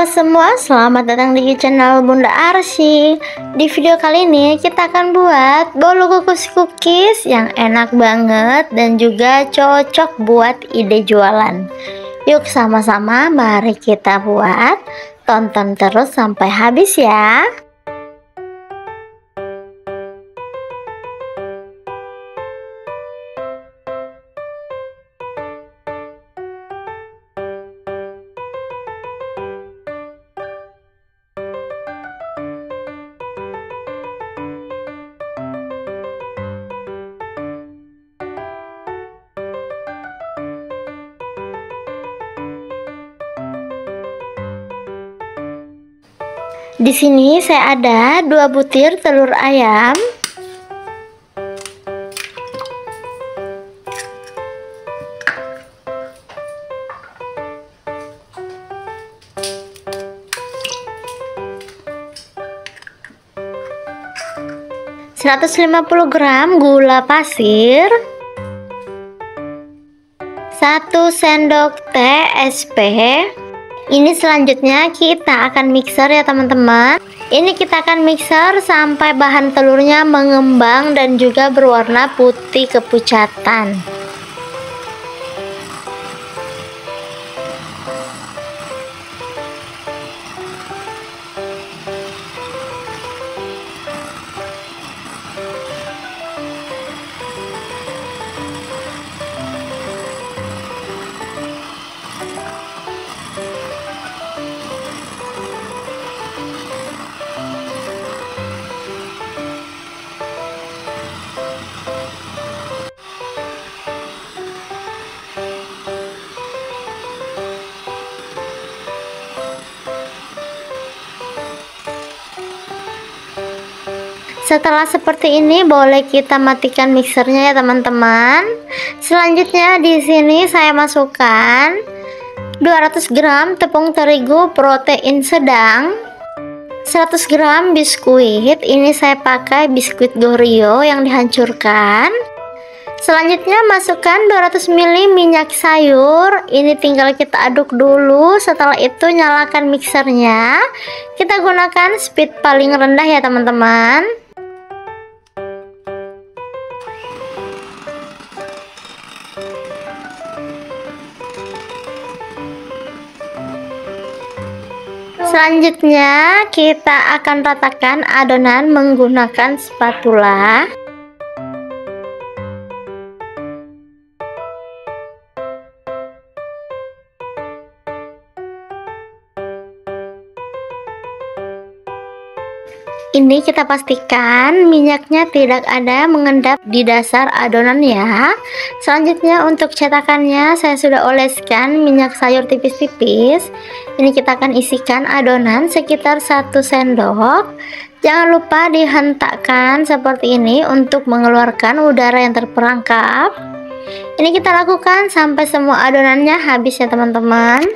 Halo semua, selamat datang di channel Bunda Arsy Di video kali ini kita akan buat bolu kukus cookies yang enak banget dan juga cocok buat ide jualan. Yuk sama-sama mari kita buat. Tonton terus sampai habis ya Di sini saya ada dua butir telur ayam. Seratus lima puluh gram gula pasir, satu sendok teh SP, ini selanjutnya kita akan mixer ya teman-teman. Ini kita akan mixer sampai bahan telurnya mengembang dan juga berwarna putih kepucatan setelah seperti ini boleh kita matikan mixernya ya teman-teman. Selanjutnya di sini saya masukkan 200 gram tepung terigu protein sedang 100 gram biskuit. Ini saya pakai biskuit Goreo yang dihancurkan. Selanjutnya masukkan 200 ml minyak sayur. Ini tinggal kita aduk dulu. Setelah itu nyalakan mixernya. Kita gunakan speed paling rendah ya teman-teman Selanjutnya kita akan ratakan adonan menggunakan spatula ini kita pastikan minyaknya tidak ada mengendap di dasar adonan ya. Selanjutnya untuk cetakannya saya sudah oleskan minyak sayur tipis-tipis. Ini kita akan isikan adonan sekitar 1 sendok. Jangan lupa dihentakkan seperti ini untuk mengeluarkan udara yang terperangkap. Ini kita lakukan sampai semua adonannya habis ya teman-teman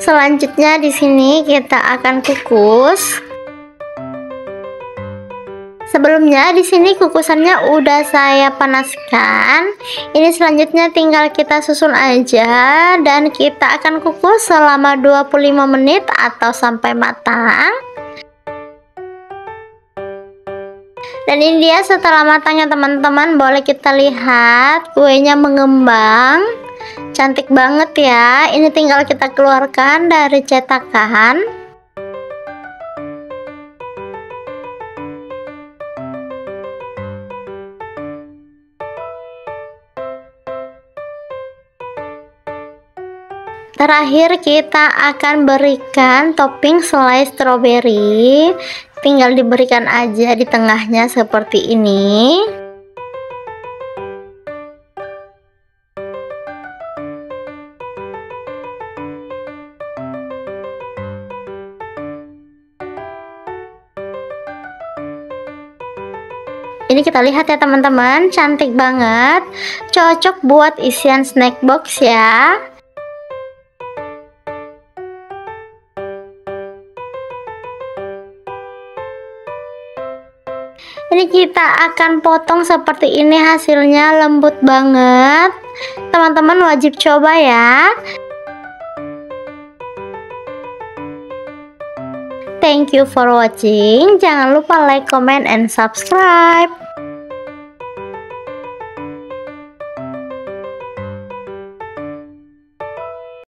Selanjutnya di sini kita akan kukus. Sebelumnya di sini kukusannya udah saya panaskan. Ini selanjutnya tinggal kita susun aja dan kita akan kukus selama 25 menit atau sampai matang. Dan ini dia setelah matangnya teman-teman, boleh kita lihat kuenya mengembang cantik banget ya. Ini tinggal kita keluarkan dari cetakan. Terakhir kita akan berikan topping selai stroberi. Tinggal diberikan aja di tengahnya seperti ini ini kita lihat ya teman-teman. Cantik banget. Cocok buat isian snack box ya. Ini kita akan potong seperti ini hasilnya lembut banget. Teman-teman wajib coba ya thank you for watching. Jangan lupa like comment and subscribe